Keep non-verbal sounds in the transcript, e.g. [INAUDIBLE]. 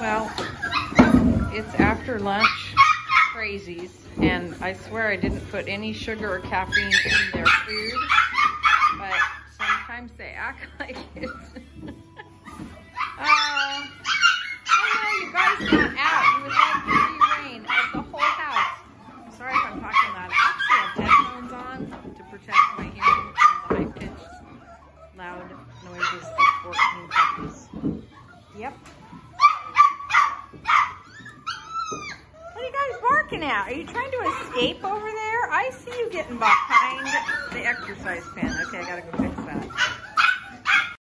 Well, it's after lunch crazies, and I swear I didn't put any sugar or caffeine in their food, but sometimes they act [LAUGHS] like it. oh, [LAUGHS] oh no, you guys not out. You would like free rein of the whole house. I'm sorry if I'm talking loud. I actually have headphones on to protect my hearing from the high-pitched, loud noises of barking at? Are you trying to escape over there? I see you getting behind the exercise pen. Okay, I gotta go fix.